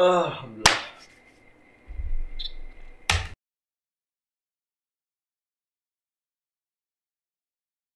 Uh,